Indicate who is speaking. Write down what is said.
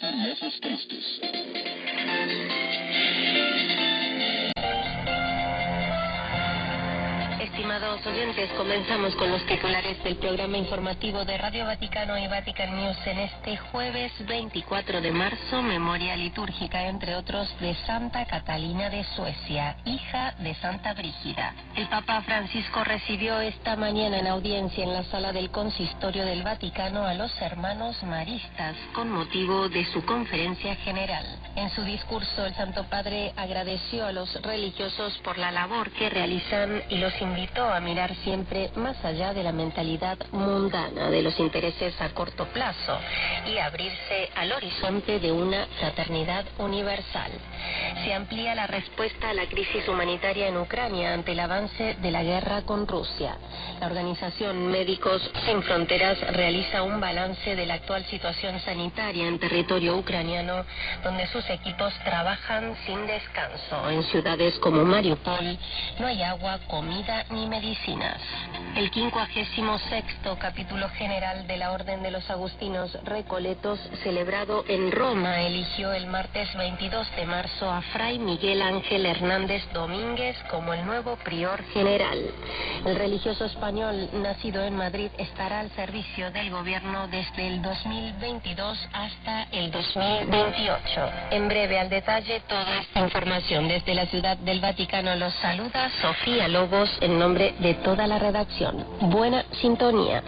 Speaker 1: Das ist Stacy.
Speaker 2: Estimados oyentes, comenzamos con los titulares del programa informativo de Radio Vaticano y Vatican News en este jueves 24 de marzo, memoria litúrgica, entre otros, de Santa Catalina de Suecia, hija de Santa Brígida. El Papa Francisco recibió esta mañana en audiencia en la sala del Consistorio del Vaticano a los hermanos maristas con motivo de su conferencia general. En su discurso, el Santo Padre agradeció a los religiosos por la labor que realizan y los invitó a mirar siempre más allá de la mentalidad mundana, de los intereses a corto plazo y abrirse al horizonte de una fraternidad universal. Se amplía la respuesta a la crisis humanitaria en Ucrania ante el avance de la guerra con Rusia. La organización Médicos Sin Fronteras realiza un balance de la actual situación sanitaria en territorio ucraniano, donde sus equipos trabajan sin descanso. En ciudades como Mariupol no hay agua, comida ni medicinas. El 56 capítulo general de la Orden de los Agustinos Recoletos, celebrado en Roma, eligió el martes 22 de marzo a Fray Miguel Ángel Hernández Domínguez como el nuevo prior general. El religioso español, nacido en Madrid, estará al servicio del gobierno desde el 2022 hasta el 2028. En breve, al detalle, toda esta información desde la Ciudad del Vaticano los saluda Sofía Lobos en de toda la redacción. Buena sintonía.